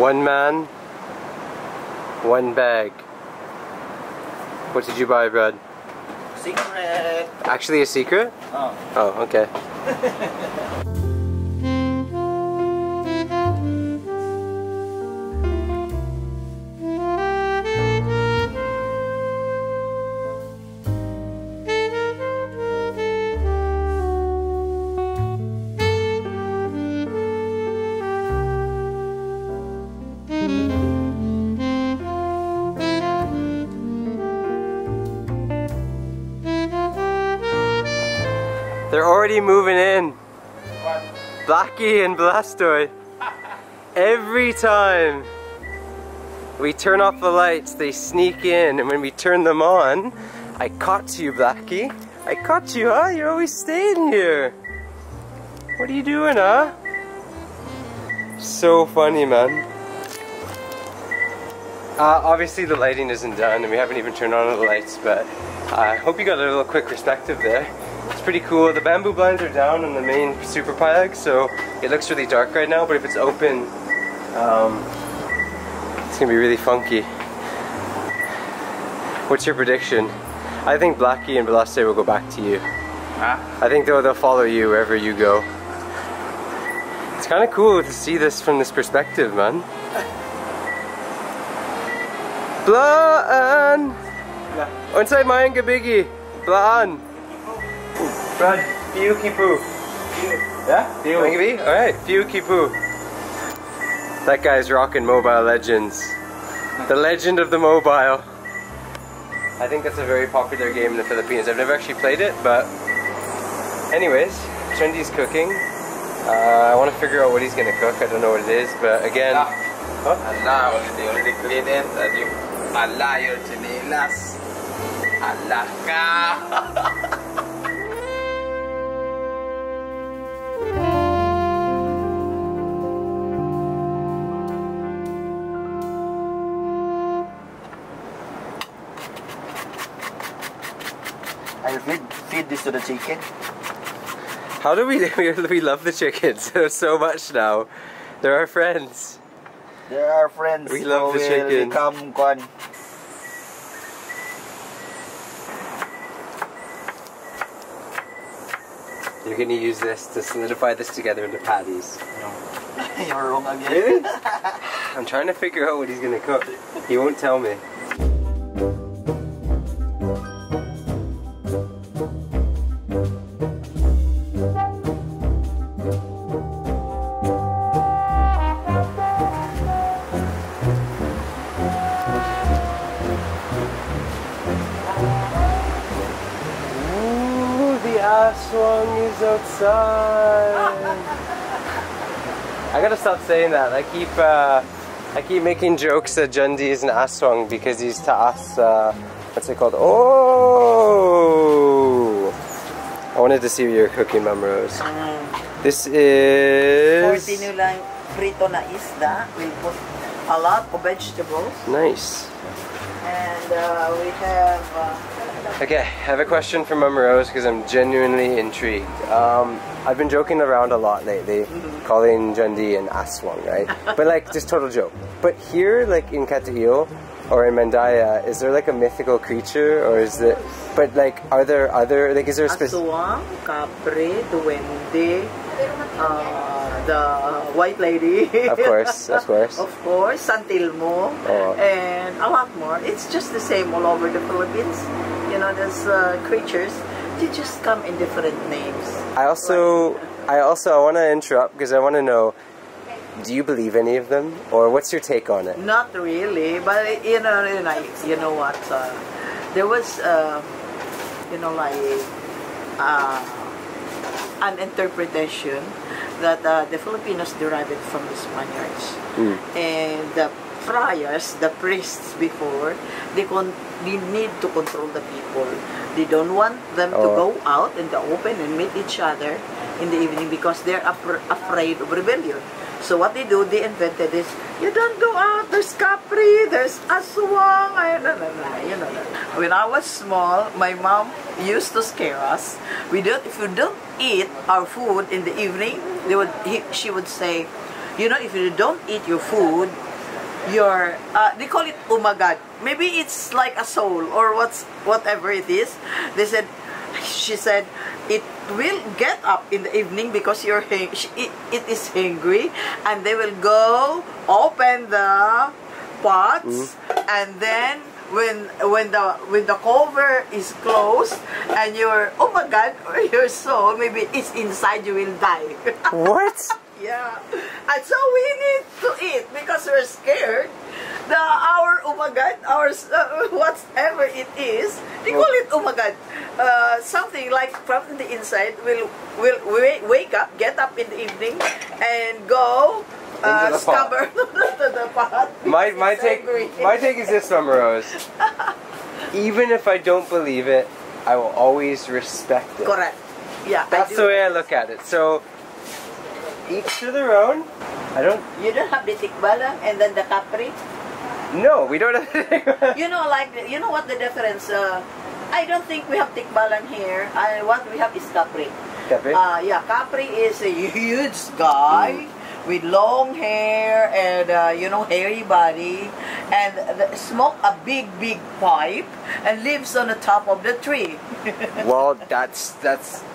One man, one bag. What did you buy, Brad? Secret. Actually a secret? Oh. Oh, okay. They're already moving in. Blackie and Blastoy. Every time we turn off the lights, they sneak in, and when we turn them on, I caught you, Blackie. I caught you, huh? You're always staying here. What are you doing, huh? So funny, man. Uh, obviously the lighting isn't done and we haven't even turned on the lights, but I hope you got a little quick perspective there. It's pretty cool. The bamboo blinds are down on the main super pile, so it looks really dark right now, but if it's open, um, it's gonna be really funky. What's your prediction? I think Blackie and Veloce will go back to you. Huh? I think they'll, they'll follow you wherever you go. It's kind of cool to see this from this perspective, man. Blaan! Unsay maayong gabigi? Blaan! Brad, Fiu Kipu. Yeah? Maayong? Alright, Fiu Kipu. That guy's rocking Mobile Legends. The legend of the mobile. I think that's a very popular game in the Philippines. I've never actually played it, but anyways, Trendy's cooking. Uh, I want to figure out what he's gonna cook. I don't know what it is, but again, Allah, only they already clean it and you Allah your chinelas. Allah ka. I'll feed, feed this to the chicken. how do we we love the chickens so much now? They're our friends. They're our friends We love who the chicken. become kwan. You're gonna use this to solidify this together into patties. You're wrong again. Really? I'm trying to figure out what he's gonna cook. He won't tell me. Aswang is outside. I gotta stop saying that. I keep uh, I keep making jokes that Jundi is an aswang because he's taas. Uh, what's it called? Oh! I wanted to see what you're cooking, Ma'am Rose. This is 40 lang frito na isda. We put a lot of vegetables. nice. And uh, we have uh, Okay, I have a question for Mama Rose because I'm genuinely intrigued. Um, I've been joking around a lot lately, calling Jundi an aswang, right? but like, just total joke. But here, like in Cateel or in Mandaya, is there like a mythical creature, or is it? But like, are there other like, is there a specific? aswang, kapre, duwende, uh, the white lady. Of course, of course. of course, Santelmo, Oh. and a lot more. It's just the same all over the Philippines. You know, there's uh, creatures. They just come in different names. I also, I also, I want to interrupt because I want to know. Do you believe any of them, or what's your take on it? Not really, but you know, you know, you know what? Uh, there was, uh, you know, like uh, an interpretation that uh, the Filipinos derived it from the Spaniards, Mm. and the friars, the priests before, they con- they need to control the people. They don't want them to Oh. go out in the open and meet each other in the evening because they're afr- afraid of rebellion. So what they do, they invented this. You don't go out. There's kapre. There's aswang. I, eh, you know. no. When I was small, my mom used to scare us. We don't. If you don't eat our food in the evening, they would. He, she would say, you know, if you don't eat your food your uh, they call it umagad. Maybe it's like a soul or what's whatever it is. They said she said it will get up in the evening because you're hang- it, it is hungry and they will go open the pots and then when when the when the cover is closed and your oh my god your soul maybe it's inside you will die What? Yeah and so we need to eat because we're scared the our my our uh, whatever it is they call it god uh, something like from the inside will will wake up get up in the evening and go uh, Into the pot. stubborn to the pot My my take angry. my take is this one, Rose. Even if I don't believe it, I will always respect it. correct yeah That's the way I look at it. So each to their own. I don't you don't have the tikbalang and then the kapre no, we don't have you know like you know what the difference uh, I don't think we have tikbalang here I, what we have is kapre Cafe? Uh, yeah, Kapre is a huge guy with long hair and uh, you know hairy body, and the, smoke a big big pipe and lives on the top of the tree. well, that's that's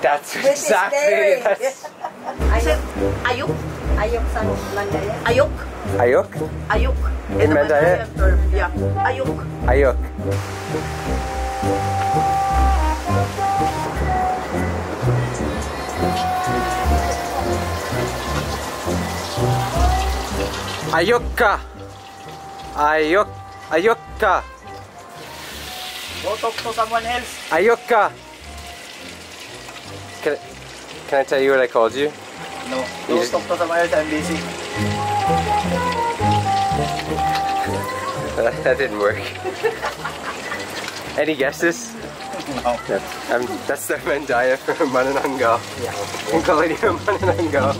that's Which exactly that's Ayok, ayok, Ayok sa Mandaya. ayok, ayok. ayok. In? Mandayan term, yeah, ayok. Ayok. Ayok ka. Ayok. Ayok ka. Go talk to someone else. Ayok ka. Can, can I tell you what I called you? No, You just- talk to someone else. I'm busy. that didn't work. Any guesses? No. That's, um, that's the Mandaya from Manananggal. Yeah. Ang kalay ng Manananggal.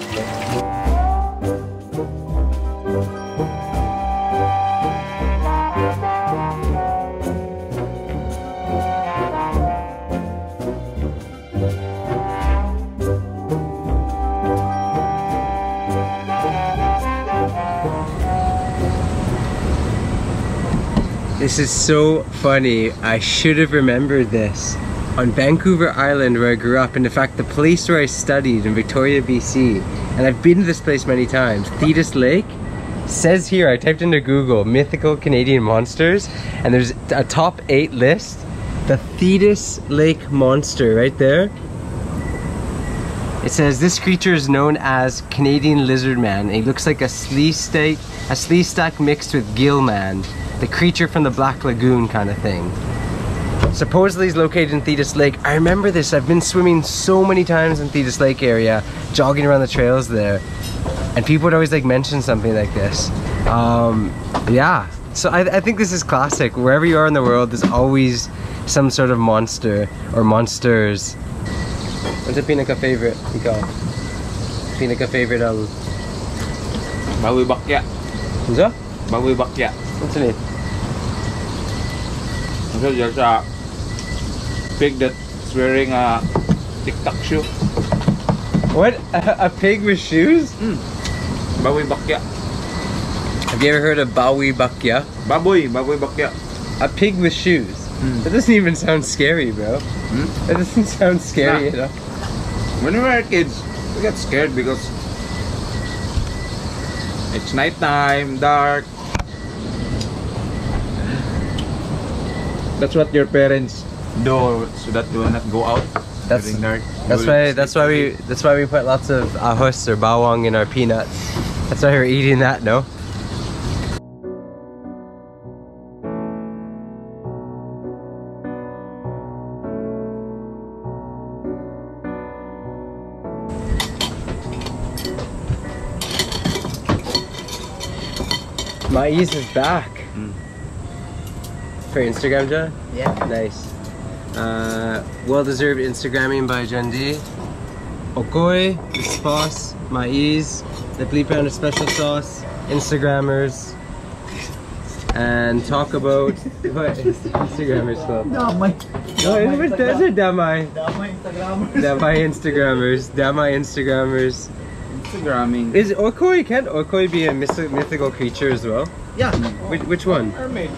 This is so funny. I should have remembered this. On Vancouver Island, where I grew up, and in fact, the place where I studied in Victoria, BC, and I've been to this place many times, Thetis Lake, says here, I typed into Google, mythical Canadian monsters, and there's a top eight list. The Thetis Lake Monster, right there. It says this creature is known as Canadian lizard man. He looks like a Sleestak, a Sleestak mixed with gill man, the creature from the Black Lagoon kind of thing. Supposedly he's located in Thetis Lake. I remember this. I've been swimming so many times in Thetis Lake area, jogging around the trails there, and people would always like mention something like this. Um, yeah. So I, I think this is classic. Wherever you are in the world, there's always some sort of monster or monsters. What's a pinaka favorite? Ikaw. Pinaka favorite ang... Bawi bakya. Ano? Bawi bakya. What's it? Kasi there's a pig that's wearing a tic-tac shoe. What? A, a pig with shoes? Bawi bakya. Have you ever heard of Bawi Bakya? Baboy, baboy bakya. A pig with shoes. That doesn't even sound scary, bro. Hmm? That doesn't sound scary Nah. at all. When we were kids, we get scared because it's nighttime, dark. That's what your parents do so that you will not go out That's-. That's why. That's why we. That's why we put lots of uh, ahos or bawang in our peanuts. That's why we're eating that. No. Mais is back. For Instagram, John. Yeah. Nice. Uh, well-deserved Instagramming by Jendi. Okoy, the sauce, mais, the bleep pound of special sauce, Instagrammers, and talk about what is Instagrammers club? Damay. No, it's those are damai. Damay Instagram. Damai Instagrammers, damai Instagrammers. Instagramming. Is Okoi, can Okoi be a mythical creature as well? Yeah. Which, which one? Mermaid.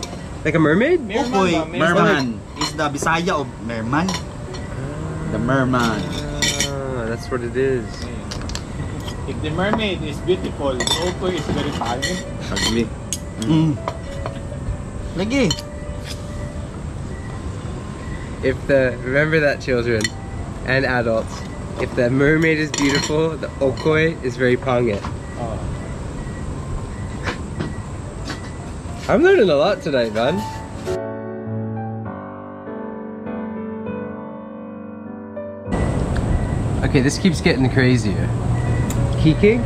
Like a mermaid? Okoy, merman, is the Bisaya of merman. The merman. Ah, that's what it is. If the mermaid is beautiful, Oko is very pangit. Ugly. Mm. Lagi. If the remember that children and adults, if the mermaid is beautiful, the Okoi is very pangit. Oh. I'm learning a lot today, man. Okay, this keeps getting crazier. Kikig?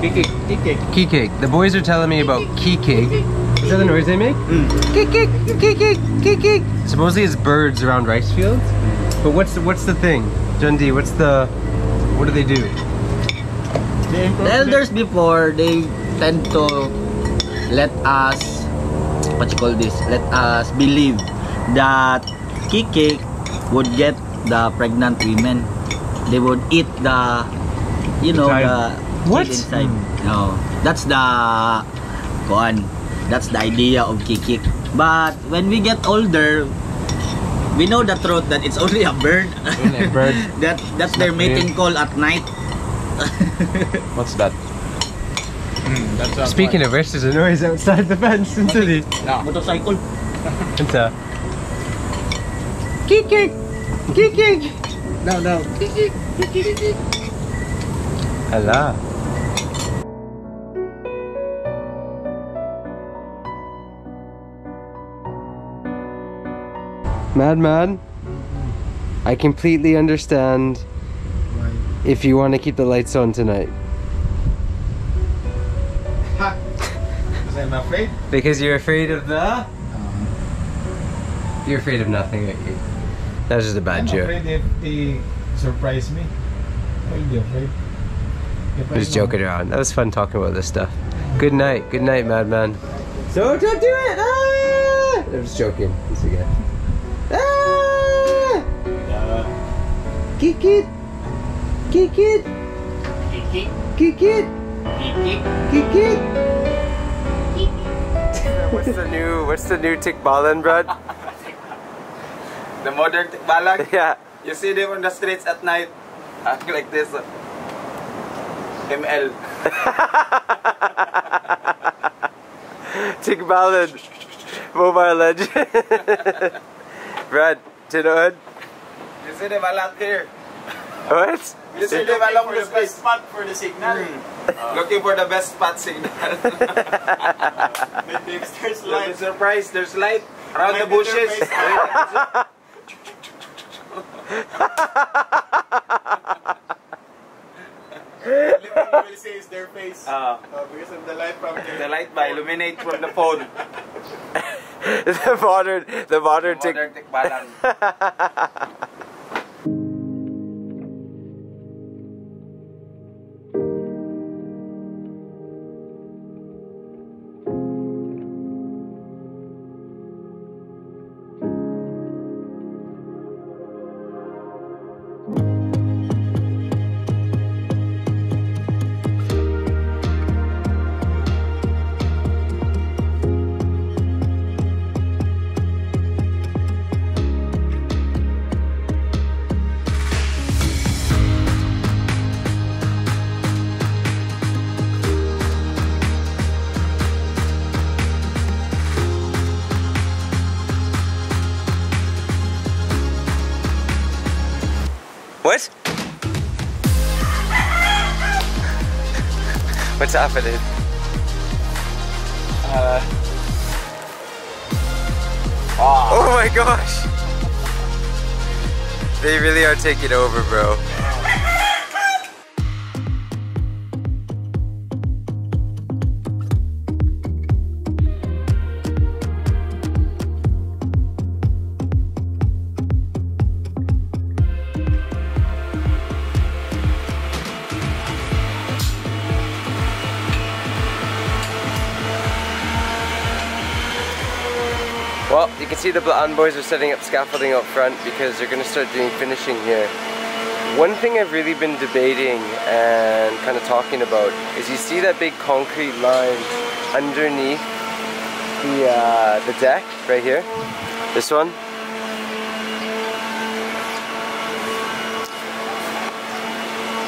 Kikik, kikik. Kikig. The boys are telling me about kikig. Is that the noise they make? Mm. Kikig, kikig, kikig. Supposedly it's birds around rice fields. But what's the, what's the thing? Dundee, what's the what do they do? The The elders before, they tend to let us, what you call this, let us believe that kikik would get the pregnant women. They would eat the, you know, Inside. the What? inside. Hmm. No, that's the, kuan, that's the idea of kikik. But when we get older, we know the truth that it's only a bird. A bird. that that's their not real. mating call at night. What's that? That's a Speaking of which, there's a noise outside the fence in city. Motorcycle. It's a kikig, kikik. No, no. Hello. Madman, I completely understand if you want to keep the lights on tonight. Because I'm afraid. Because you're afraid of the. You're afraid of nothing, aren't you? That was just a bad I'm joke. afraid if they surprise me. I'll be afraid. If I Just know- joking around. That was fun talking about this stuff. Good night. Good night, Madman. So don't do it! Ah! I'm just joking. This again. Ah! Uh, Kick it! Kick it! kikik, Kick it! kikik. Kick it! What's the new what's the new Tikbalang, Brad? The modern tikbalang. yeah. You see them on the streets at night. Like this. ML. Tikbalang. Mobile Legend. Brad, tinood? You see them a lot here. What? You see them along the street. spot for the signal. Looking for the best spot signal. Maybe there's Don't be surprised, there's light around the bushes. will say is their face. Ah, Uh, because of the light from the light by illuminate from the phone. the modern, the modern Tik. Modern What? What's happening? Uh, Oh my gosh! They really are taking over, bro. Well, you can see the Blaan boys are setting up scaffolding up front because they're going to start doing finishing here. One thing I've really been debating and kind of talking about is you see that big concrete line underneath the uh, the deck right here. This one.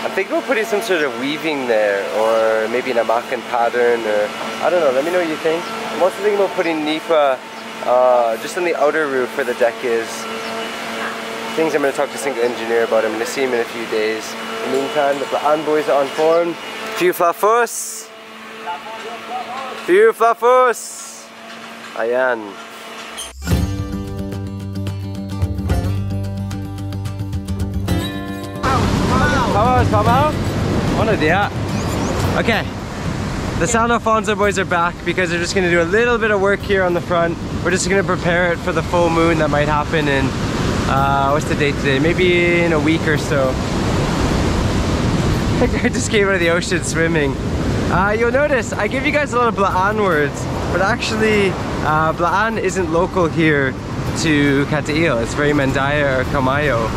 I'm thinking about putting some sort of weaving there, or maybe an Amakan pattern, or I don't know. Let me know what you think. I'm also thinking about putting Nipa uh, just on the outer roof where the deck is. Things I'm going to talk to single engineer about. I'm going to see him in a few days. In the meantime, the Blaan boys are on form. Few flafos. Few flafos. Ayan. Okay. The San Alfonso boys are back because they're just gonna do a little bit of work here on the front. We're just gonna prepare it for the full moon that might happen in, uh, what's the date today? Maybe in a week or so. I just came out of the ocean swimming. Uh, you'll notice I give you guys a lot of Blaan words, but actually uh, Blaan isn't local here to Cateel. It's very Mandaya or Kamayo.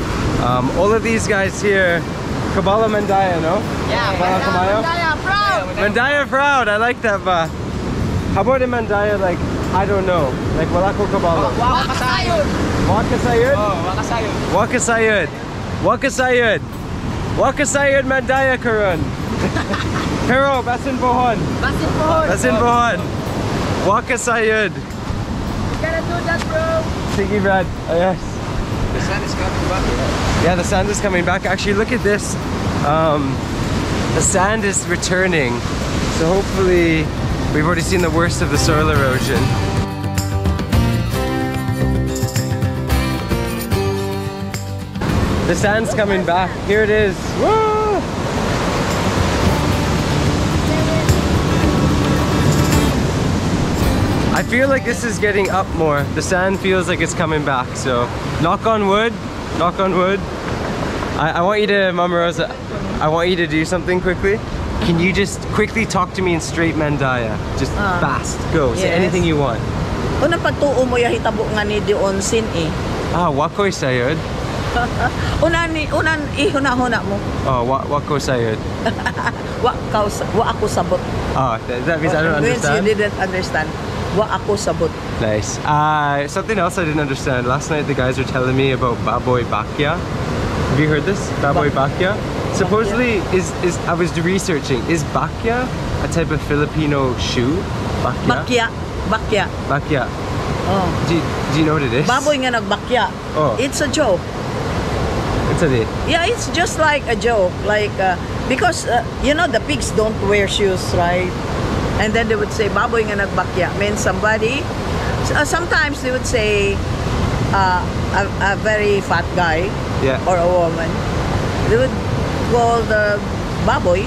Um, all of these guys here, Kabbalah Mandaya, no? Yeah, Kabbalah Kamayo? Mandaya, proud! Mandaya proud, I like that ba. How about in Mandaya like, I don't know, like Walako Kabbalah? Wakasayod! Wakasayud? Oh, makasayod. Wakasayud. Wakasayud. Wakasayud Mandaya Karun. Pero, basin bohon. Basin pohon! Basin bohon. Wakasayud. Gotta do that, bro! Tiki Brad. Oh, yes. The sun is coming back. Yeah, the sand is coming back. Actually, look at this. Um, the sand is returning. So hopefully, we've already seen the worst of the soil erosion. The sand's coming back. Here it is. Woo! I feel like this is getting up more. The sand feels like it's coming back. So, knock on wood. Knock on wood. I, I want you to, Mama Rosa, I want you to do something quickly. Can you just quickly talk to me in straight Mandaya? Just Ah. fast. Go. Say Yes. anything you want. Unang pagtuo mo ya hitabo nga ni Dion Sin eh. Ah, wakoy sayod. Unan ni unan ihuna-huna mo. Oh, wa wako sayod. Wa sa- wa ako sabot. Ah, that, that means I don't understand. you didn't understand. Wa ako sabot. Nice. Uh, something else I didn't understand. Last night the guys were telling me about Baboy Bakya. Have you heard this? Baboy Bakya? Supposedly is is I was researching. Is Bakya a type of Filipino shoe? Bakya. Bakya, bakya. Bakya. Oh. Do you, do you know what it is? Baboy nga nagbakya. Oh. It's a joke. It's a di. Yeah, it's just like a joke. Like, uh, because, uh, you know, the pigs don't wear shoes, right? And then they would say, baboy nga nagbakya. Means somebody, uh, sometimes they would say, uh, a, a very fat guy Yeah. or a woman. They would call the baboy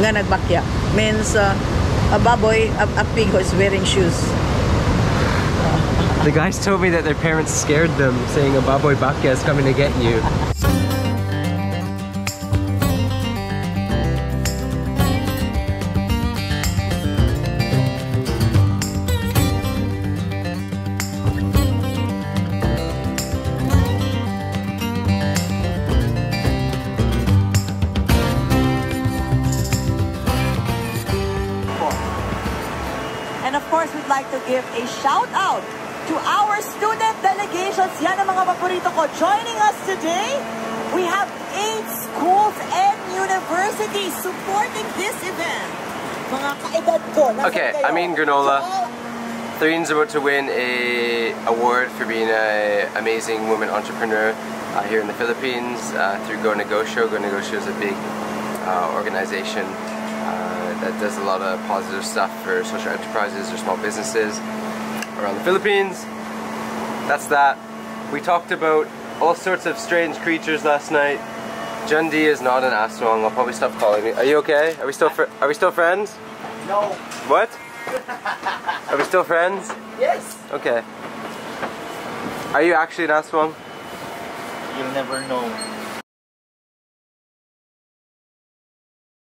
nga nagbakya. Means uh, a baboy, a, a pig who is wearing shoes. The guys told me that their parents scared them, saying a Baboy Bakya is coming to get you. Student. Yan ang mga paborito ko. Joining us today, we have eight schools and universities supporting this event. Mga kaedad ko. Okay, kayo? I mean granola. All about to win a award for being an amazing woman entrepreneur uh, here in the Philippines uh, through Go Negosyo. Go Negosyo is a big uh, organization uh, that does a lot of positive stuff for social enterprises or small businesses around the Philippines. That's that. We talked about all sorts of strange creatures last night. Jundi is not an aswang. I'll probably stop calling you. Are you okay? Are we still are we still friends? No. What? Are we still friends? Yes. Okay. Are you actually an Aswang? You'll never know.